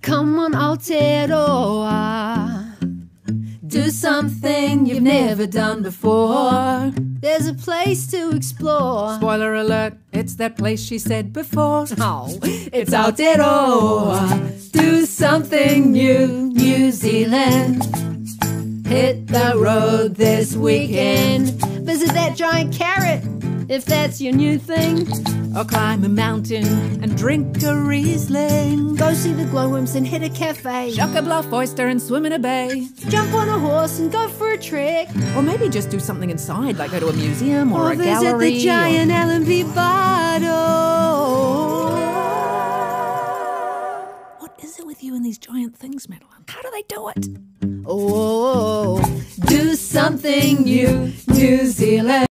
Come on, Aotearoa. Do something you've never done before. There's a place to explore. Spoiler alert, it's that place she said before. Oh, it's Aotearoa. Do something new, New Zealand. Hit the road this weekend. Visit that giant carrot if that's your new thing. Or climb a mountain and drink a Riesling. Go see the glowworms and hit a cafe. Chuck a bluff oyster and swim in a bay. Jump on a horse and go for a trek. Or maybe just do something inside, like go to a museum or, Or a visit gallery. the giant or... L&P bottle. What is it with you and these giant things, Madeline? How do they do it? Oh, do something new, New Zealand.